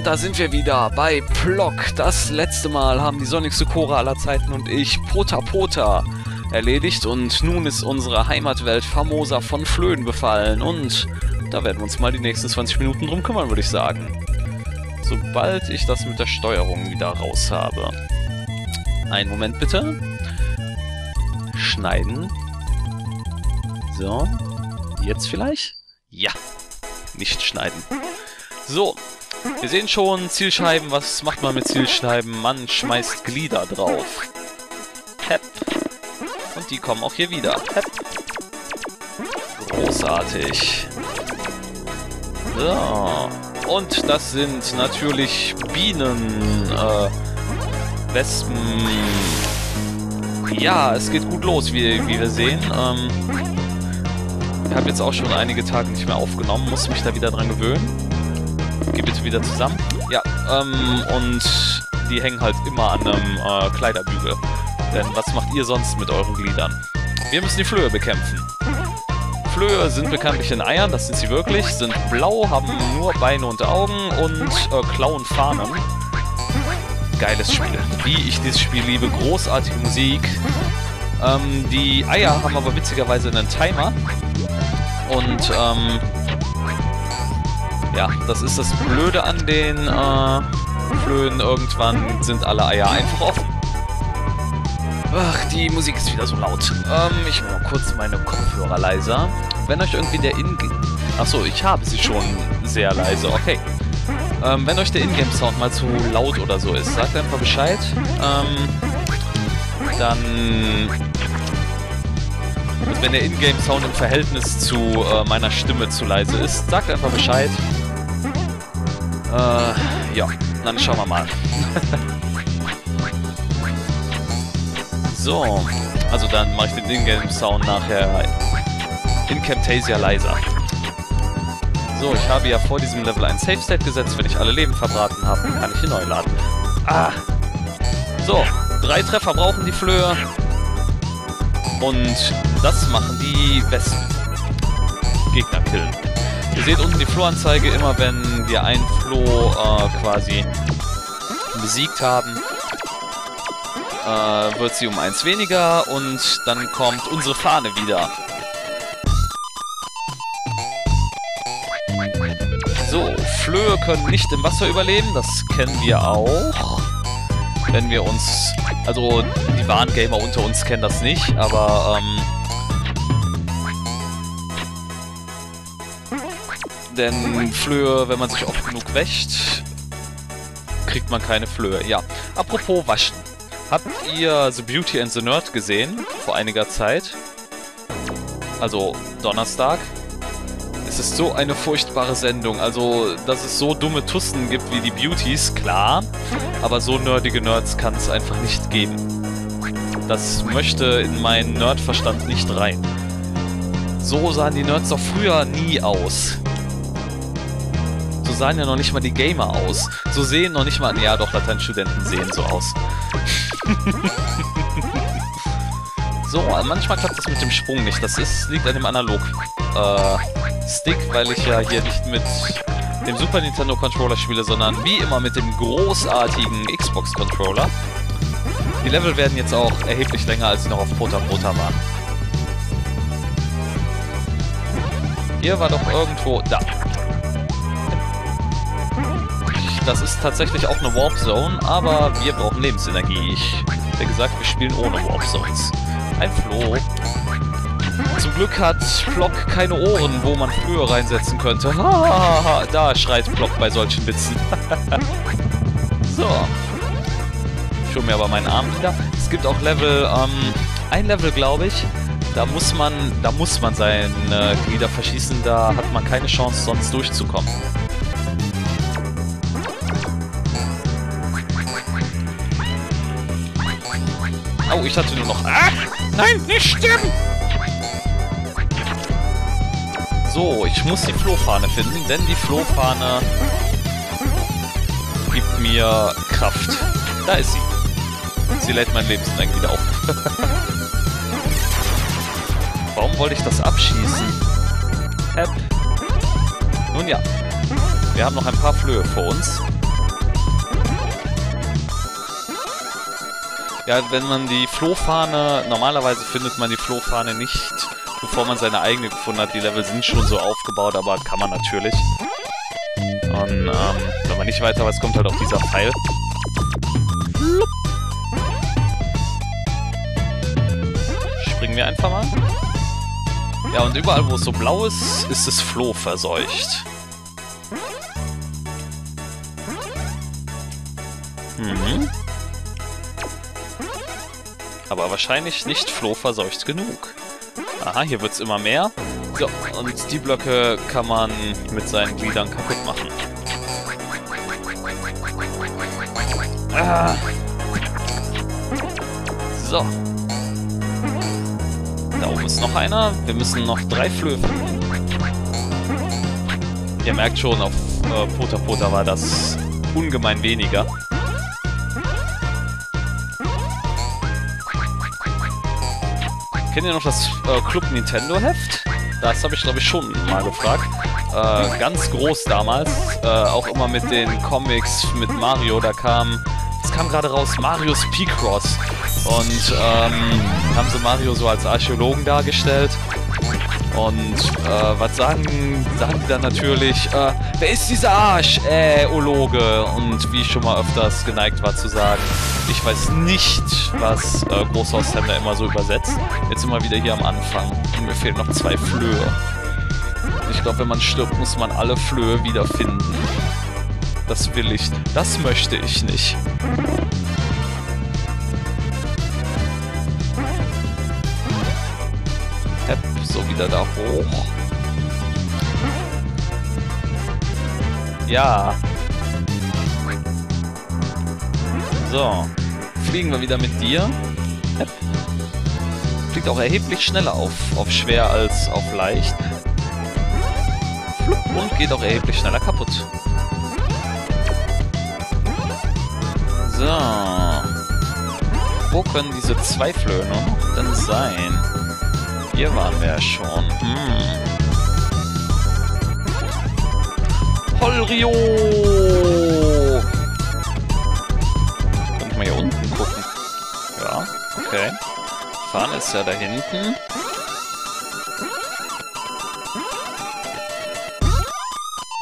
Und da sind wir wieder bei Plock. Das letzte Mal haben die sonnigste Chore aller Zeiten und ich Pota Pota erledigt und nun ist unsere Heimatwelt Famosa von Flöhen befallen und da werden wir uns mal die nächsten 20 Minuten drum kümmern, würde ich sagen. Sobald ich das mit der Steuerung wieder raus habe. Einen Moment bitte. Schneiden. So. Jetzt vielleicht? Ja. Nicht schneiden. So. Wir sehen schon Zielscheiben. Was macht man mit Zielscheiben? Man schmeißt Glieder drauf. Hep. Und die kommen auch hier wieder. Hep. Großartig. So. Und das sind natürlich Bienen, äh, Wespen. Ja, es geht gut los, wie, wie wir sehen. Ähm, ich habe jetzt auch schon einige Tage nicht mehr aufgenommen, muss mich da wieder dran gewöhnen. Geh bitte wieder zusammen. Ja, ähm, und die hängen halt immer an einem äh, Kleiderbügel. Denn was macht ihr sonst mit euren Gliedern? Wir müssen die Flöhe bekämpfen. Flöhe sind bekanntlich in Eiern, das sind sie wirklich, sind blau, haben nur Beine und Augen und äh, klauen Fahnen. Geiles Spiel. Wie ich dieses Spiel liebe, großartige Musik. Ähm, die Eier haben aber witzigerweise einen Timer. Und, ähm, ja, das ist das Blöde an den äh, Flöhen. Irgendwann sind alle Eier einfach offen. Ach, die Musik ist wieder so laut. Ähm, ich mache mal kurz meine Kopfhörer leiser. Wenn euch irgendwie der In... Achso, ich habe sie schon sehr leise. Okay. Ähm, wenn euch der Ingame-Sound mal zu laut oder so ist, sagt einfach Bescheid. Ähm, dann... Und wenn der Ingame-Sound im Verhältnis zu äh, meiner Stimme zu leise ist, sagt einfach Bescheid. Äh, ja, dann schauen wir mal. So, also dann mache ich den Ingame-Sound nachher in Camtasia leiser. So, ich habe ja vor diesem Level ein Save-State gesetzt. Wenn ich alle Leben verbraten habe, kann ich ihn neu laden. Ah! So, drei Treffer brauchen die Flöhe. Und das machen die Wespen. Gegner killen. Ihr seht unten die Flohanzeige immer, wenn wir einen Floh äh, quasi besiegt haben äh, wird sie um eins weniger und dann kommt unsere Fahne wieder. So, Flöhe können nicht im Wasser überleben, das kennen wir auch. Wenn wir uns... Also, die wahren Gamer unter uns kennen das nicht, aber... Ähm, denn Flöhe, wenn man sich oft genug wäscht, kriegt man keine Flöhe. Ja, apropos waschen. Habt ihr The Beauty and the Nerd gesehen? Vor einiger Zeit? Also Donnerstag? Es ist so eine furchtbare Sendung. Also, dass es so dumme Tussen gibt wie die Beauties, klar. Aber so nerdige Nerds kann es einfach nicht geben. Das möchte in meinen Nerdverstand nicht rein. So sahen die Nerds doch früher nie aus. Sahen ja noch nicht mal die Gamer aus. So sehen noch nicht mal... Ja doch, Lateinstudenten sehen so aus. so, manchmal klappt das mit dem Sprung nicht. Das ist, liegt an dem Analog-Stick, äh, weil ich ja hier nicht mit dem Super Nintendo Controller spiele, sondern wie immer mit dem großartigen Xbox Controller. Die Level werden jetzt auch erheblich länger, als sie noch auf Pota Pota waren. Hier war doch irgendwo... Da. Das ist tatsächlich auch eine Warp Zone, aber wir brauchen Lebensenergie. Ich hätte gesagt, wir spielen ohne Warp Zones. Ein Floh. Zum Glück hat Flock keine Ohren, wo man Flöhe reinsetzen könnte. da schreit Flock bei solchen Witzen. so. Ich hole mir aber meinen Arm wieder. Es gibt auch Level, ähm, ein Level, glaube ich, da muss man, da muss man seine Glieder verschießen, da hat man keine Chance, sonst durchzukommen. Ich hatte nur noch... Ah! Nein, nicht stimmen! So, ich muss die Flohfahne finden, denn die Flohfahne gibt mir Kraft. Da ist sie. Sie lädt mein Lebensenergie wieder auf. Warum wollte ich das abschießen? App. Nun ja. Wir haben noch ein paar Flöhe vor uns. Ja, wenn man die Flohfahne... Normalerweise findet man die Flohfahne nicht, bevor man seine eigene gefunden hat. Die Level sind schon so aufgebaut, aber kann man natürlich. Und ähm, wenn man nicht weiter weiß, kommt halt auch dieser Pfeil. Springen wir einfach mal. Ja, und überall, wo es so blau ist, ist es Floh verseucht. Aber wahrscheinlich nicht Floh verseucht genug. Aha, hier wird es immer mehr. So, und die Blöcke kann man mit seinen Gliedern kaputt machen. Ah. So. Da oben ist noch einer. Wir müssen noch drei Flöhe finden. Ihr merkt schon, auf äh, Pota Pota war das ungemein weniger. Kennt ihr noch das äh, Club Nintendo Heft? Das habe ich glaube ich schon mal gefragt. Äh, ganz groß damals. Äh, auch immer mit den Comics mit Mario. Da kam, es kam gerade raus, Marios Picross. Und ähm, haben sie Mario so als Archäologen dargestellt. Und äh, was sagen, sagen die dann natürlich, äh, wer ist dieser Arsch, äh, Ologe? Und wie ich schon mal öfters geneigt war zu sagen, ich weiß nicht, was äh, Großhaushändler immer so übersetzt. Jetzt sind wir wieder hier am Anfang und mir fehlen noch zwei Flöhe. Ich glaube, wenn man stirbt, muss man alle Flöhe wiederfinden. Das will ich, das möchte ich nicht. So wieder da hoch. Ja. So. Fliegen wir wieder mit dir. Fliegt auch erheblich schneller auf, auf schwer als auf leicht. Und geht auch erheblich schneller kaputt. So. Wo können diese zwei Flöhe noch denn sein? Hier waren wir ja schon. Hm. Holrio! Kann ich mal hier unten gucken? Ja, okay. Fahren ist ja da hinten.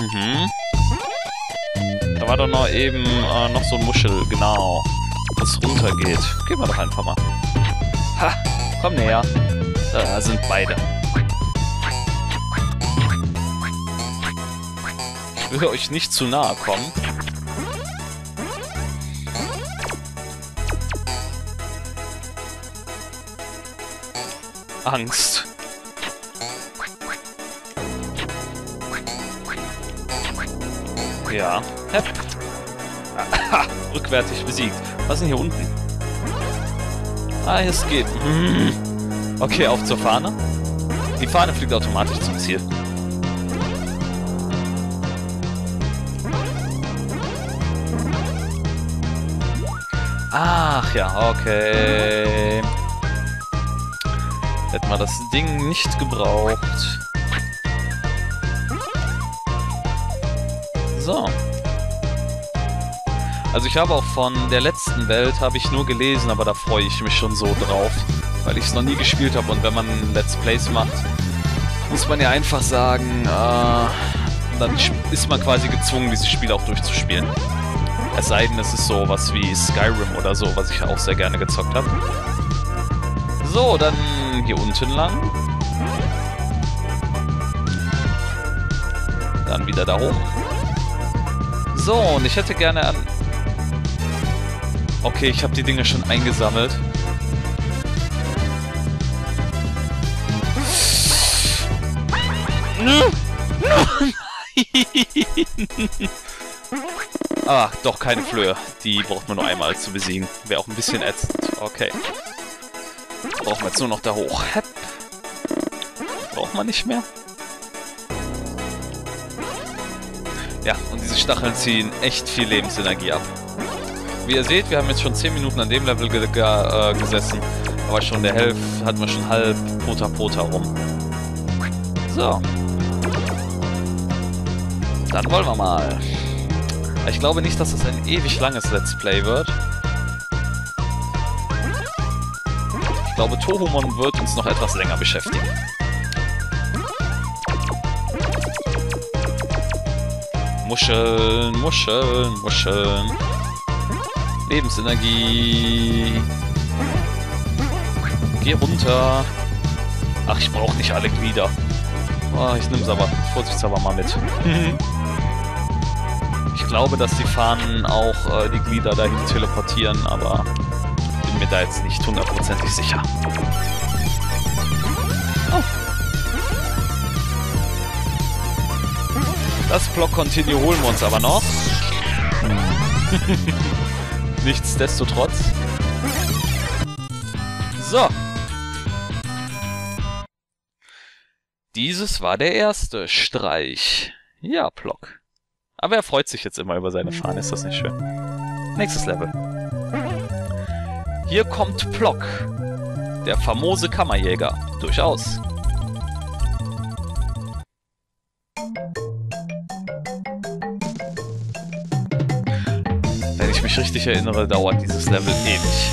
Mhm. Da war doch noch eben äh, noch so ein Muschel, genau. Das runtergeht. Gehen wir doch einfach mal. Ha! Komm näher. Da sind beide. Ich will euch nicht zu nahe kommen. Angst. Ja. Aha, rückwärtig besiegt. Was ist denn hier unten? Ah, es geht. Hm. Okay, auf zur Fahne. Die Fahne fliegt automatisch zum Ziel. Ach ja, okay. Hätten wir das Ding nicht gebraucht. So. Also ich habe auch von der letzten Welt habe ich nur gelesen, aber da freue ich mich schon so drauf, weil ich es noch nie gespielt habe und wenn man Let's Plays macht, muss man ja einfach sagen, äh, dann ist man quasi gezwungen, dieses Spiel auch durchzuspielen. Es sei denn, es ist so was wie Skyrim oder so, was ich auch sehr gerne gezockt habe. So, dann hier unten lang. Dann wieder da hoch. So, und ich hätte gerne an... Okay, ich habe die Dinge schon eingesammelt. Nein! Ah, doch, keine Flöhe. Die braucht man nur einmal zu besiegen. Wäre auch ein bisschen ätzend. Okay. Brauchen wir jetzt nur noch da hoch. Hepp. Braucht man nicht mehr. Ja, und diese Stacheln ziehen echt viel Lebensenergie ab. Wie ihr seht, wir haben jetzt schon 10 Minuten an dem Level ge ge äh, gesessen. Aber schon der Hälfte hatten wir schon halb Pota Pota rum. So. Dann wollen wir mal. Ich glaube nicht, dass das ein ewig langes Let's Play wird. Ich glaube, Tohumon wird uns noch etwas länger beschäftigen. Muscheln, Muscheln, Muscheln. Lebensenergie. Geh runter. Ach, ich brauche nicht alle Glieder. Oh, ich es aber vorsichtshalber mal mit. ich glaube, dass die Fahnen auch äh, die Glieder dahin teleportieren, aber bin mir da jetzt nicht hundertprozentig sicher. Oh. Das Block Continue holen wir uns aber noch. Nichtsdestotrotz. So. Dieses war der erste Streich. Ja, Plock. Aber er freut sich jetzt immer über seine Fahne, ist das nicht schön? Nächstes Level. Hier kommt Plock. Der famose Kammerjäger. Durchaus. Wenn ich mich richtig erinnere, dauert dieses Level ewig.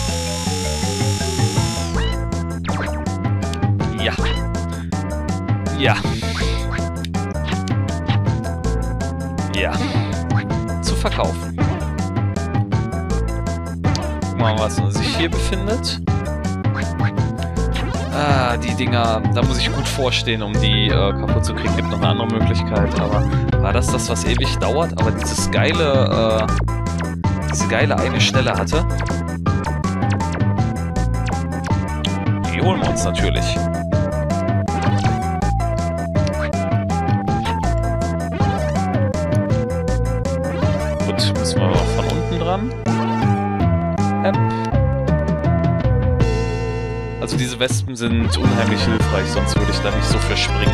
Ja. Ja. Ja. Zu verkaufen. Wir mal, was sich hier befindet. Ah, die Dinger, da muss ich gut vorstehen, um die äh, kaputt zu kriegen. Gibt noch eine andere Möglichkeit, aber war das das, was ewig dauert? Aber dieses geile, äh, diese geile eine Stelle hatte. Die holen wir uns natürlich. Sind unheimlich hilfreich, sonst würde ich da nicht so für springen.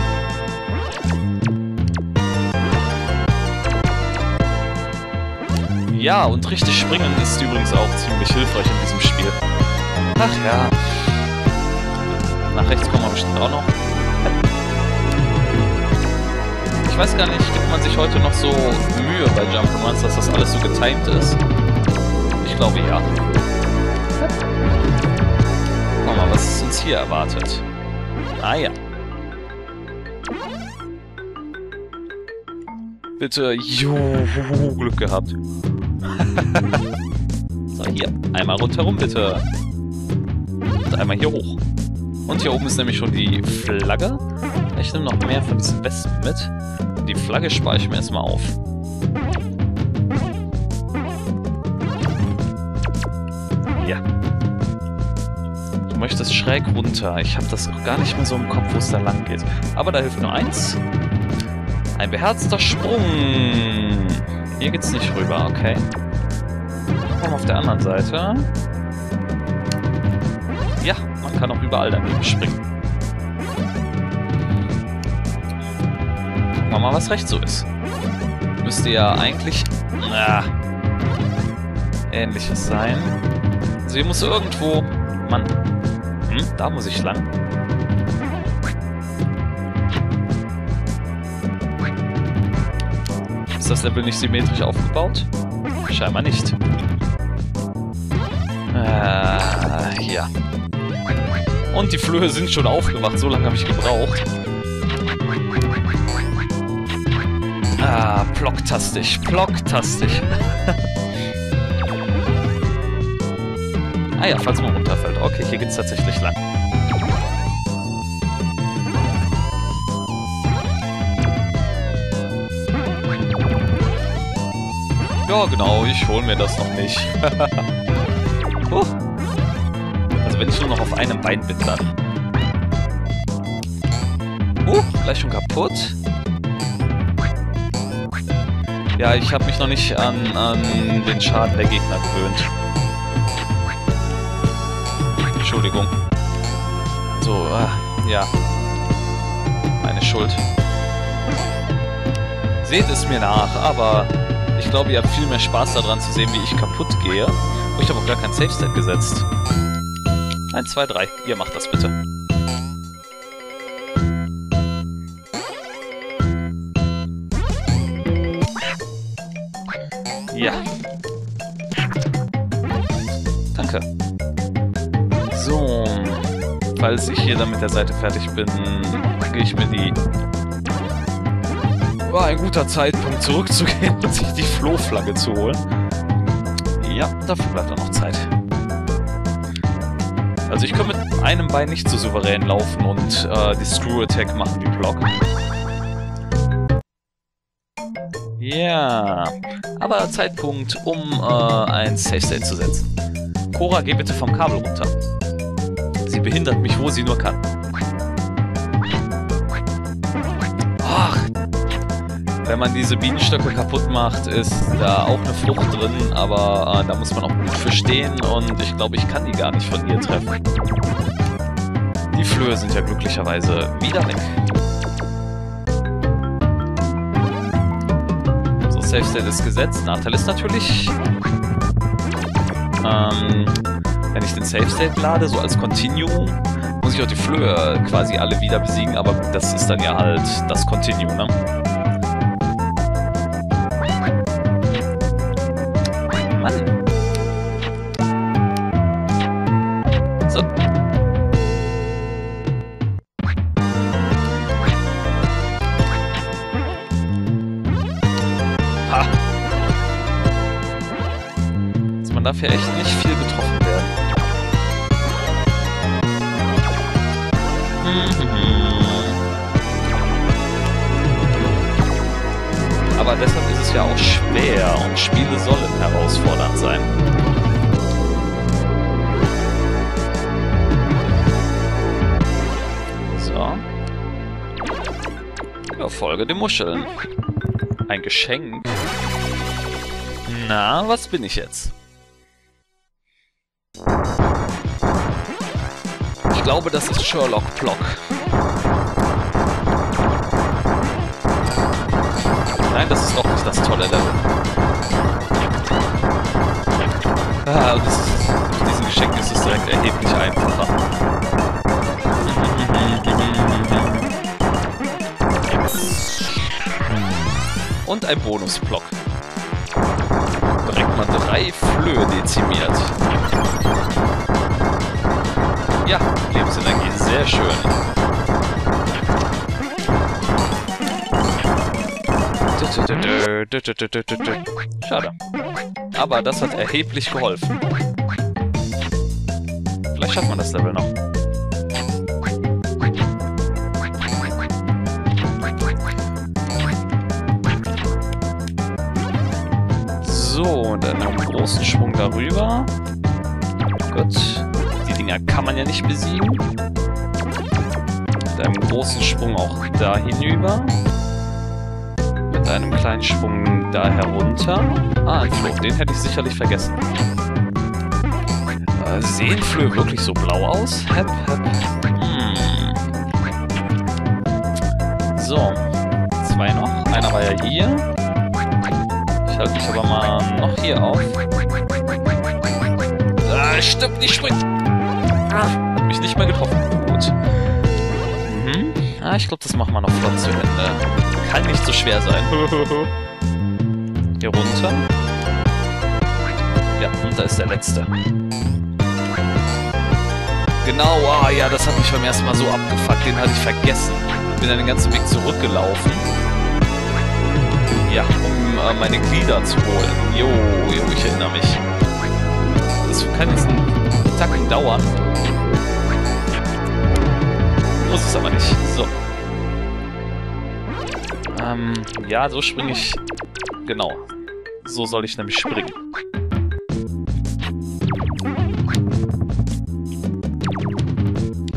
Ja, und richtig springen ist übrigens auch ziemlich hilfreich in diesem Spiel. Ach ja. Nach rechts kommen wir bestimmt auch noch. Ich weiß gar nicht, gibt man sich heute noch so Mühe bei Jump'n'Runs, dass das alles so getimed ist? Ich glaube ja. Wir mal, was uns hier erwartet. Ah ja. Bitte, juhu, Glück gehabt. so, hier. Einmal rundherum, bitte. Und einmal hier hoch. Und hier oben ist nämlich schon die Flagge. Ich nehme noch mehr von diesen Wespen mit. Die Flagge spare ich mir erstmal auf. Möchtest schräg runter. Ich habe das auch gar nicht mehr so im Kopf, wo es da lang geht. Aber da hilft nur eins. Ein beherzter Sprung. Hier geht's nicht rüber, okay. Komm auf der anderen Seite. Ja, man kann auch überall daneben springen. Gucken wir mal, was rechts so ist. Müsste ja eigentlich... Na, ähnliches sein. Also hier muss irgendwo... Mann. Hm, da muss ich lang. Ist das Level nicht symmetrisch aufgebaut? Scheinbar nicht. Äh, ja. Und die Flöhe sind schon aufgewacht. So lange habe ich gebraucht. Ah, blocktastisch. Blocktastisch. ah ja, falls man runterfällt. Okay, hier geht's tatsächlich lang. Ja, genau, ich hol mir das noch nicht. uh. Also wenn ich nur noch auf einem Bein bin, dann. Uh, gleich schon kaputt. Ja, ich habe mich noch nicht an, an den Schaden der Gegner gewöhnt. Entschuldigung. So, ah, ja. Meine Schuld. Seht es mir nach, aber ich glaube, ihr habt viel mehr Spaß daran zu sehen, wie ich kaputt gehe. Oh, ich habe auch gar kein Save-Stat gesetzt. 1, 2, 3. Ihr macht das bitte. Falls ich hier dann mit der Seite fertig bin, gehe ich mir die... War ein guter Zeitpunkt zurückzugehen und sich die Flohflagge zu holen. Ja, dafür bleibt auch noch Zeit. Also ich kann mit einem Bein nicht so souverän laufen und äh, die Screw Attack machen wie Block. Ja, aber Zeitpunkt, um äh, ein Safe State zu setzen. Cora, geh bitte vom Kabel runter. Behindert mich, wo sie nur kann. Ach, wenn man diese Bienenstöcke kaputt macht, ist da auch eine Flucht drin, aber äh, da muss man auch gut verstehen und ich glaube, ich kann die gar nicht von ihr treffen. Die Flöhe sind ja glücklicherweise wieder weg. So, Safe State ist gesetzt. Nachteil ist natürlich, ähm, wenn ich den Safe State lade, so als Continue, muss ich auch die Flöhe quasi alle wieder besiegen, aber das ist dann ja halt das Continue, ne? darf ja echt nicht viel getroffen Spiele sollen herausfordernd sein. So. Ja, folge den Muscheln. Ein Geschenk. Na, was bin ich jetzt? glaube, das ist Sherlock Block. Nein, das ist doch nicht das tolle Level. Ah, und das ist, mit diesem Geschenk ist es direkt erheblich einfacher. Und ein Bonusblock. Direkt mal drei Flöhe dezimiert. Ja, Lebensenergie, sehr schön. Schade. Aber das hat erheblich geholfen. Vielleicht schafft man das Level noch. So, dann einen großen Schwung darüber. Gut. Dinger kann man ja nicht besiegen. Mit einem großen Sprung auch da hinüber. Mit einem kleinen Schwung da herunter. Ah, ein Floh. Den hätte ich sicherlich vergessen. Äh, sehen Flöhe wirklich so blau aus? Hep, hep. Hm. So. Zwei noch. Einer war ja hier. Ich halte mich aber mal noch hier auf. Ah, stimmt, nicht springen. Ah, hat mich nicht mehr getroffen. Gut. Mhm. Ah, ich glaube, das machen wir noch flott zu Ende. Kann nicht so schwer sein. Hier runter. Ja, und da ist der letzte. Genau, ah ja, das hat mich beim ersten Mal so abgefuckt, den hatte ich vergessen. Bin dann den ganzen Weg zurückgelaufen. Ja, um äh, meine Glieder zu holen. Jo, jo, ich erinnere mich. Das kann jetzt einen Tacken dauern. Muss es aber nicht. So. Ähm, ja, so springe ich... Genau. So soll ich nämlich springen.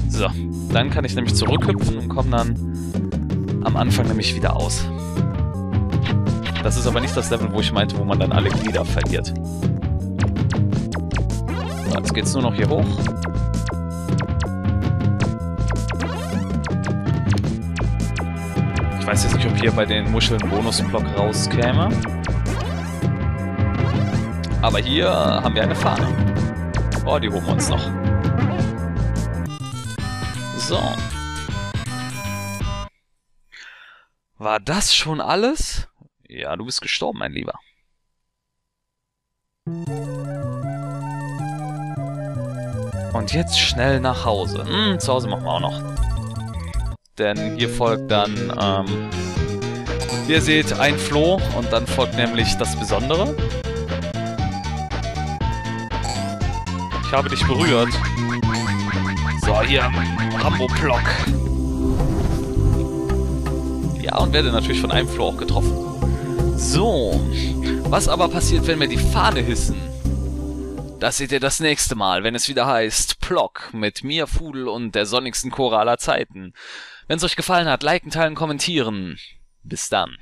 So, dann kann ich nämlich zurückhüpfen und komme dann am Anfang nämlich wieder aus. Das ist aber nicht das Level, wo ich meinte, wo man dann alle Glieder verliert. So, jetzt geht's nur noch hier hoch. Weiß jetzt nicht, ob hier bei den Muscheln Bonusblock rauskäme. Aber hier haben wir eine Fahne. Oh, die holen wir uns noch. So. War das schon alles? Ja, du bist gestorben, mein Lieber. Und jetzt schnell nach Hause. Hm, zu Hause machen wir auch noch. Denn hier folgt dann, ähm, wie ihr seht, ein Floh und dann folgt nämlich das Besondere. Ich habe dich berührt. So, hier, Rambo-Block. Ja, und werde natürlich von einem Floh auch getroffen. So, was aber passiert, wenn wir die Fahne hissen? Das seht ihr das nächste Mal, wenn es wieder heißt Plock mit mir, Fudel und der sonnigsten Chor aller Zeiten. Wenn es euch gefallen hat, liken, teilen, kommentieren. Bis dann.